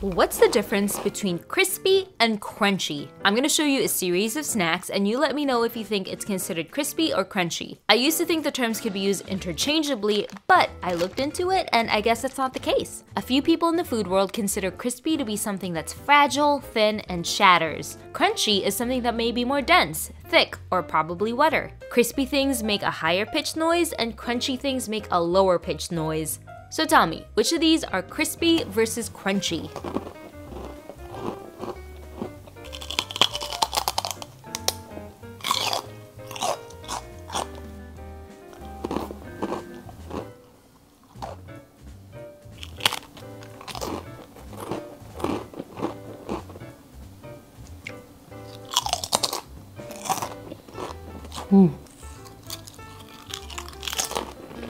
What's the difference between crispy and crunchy? I'm gonna show you a series of snacks and you let me know if you think it's considered crispy or crunchy. I used to think the terms could be used interchangeably, but I looked into it and I guess that's not the case. A few people in the food world consider crispy to be something that's fragile, thin, and shatters. Crunchy is something that may be more dense, thick, or probably wetter. Crispy things make a higher pitched noise and crunchy things make a lower pitched noise. So tell me, which of these are crispy versus crunchy? Hmm.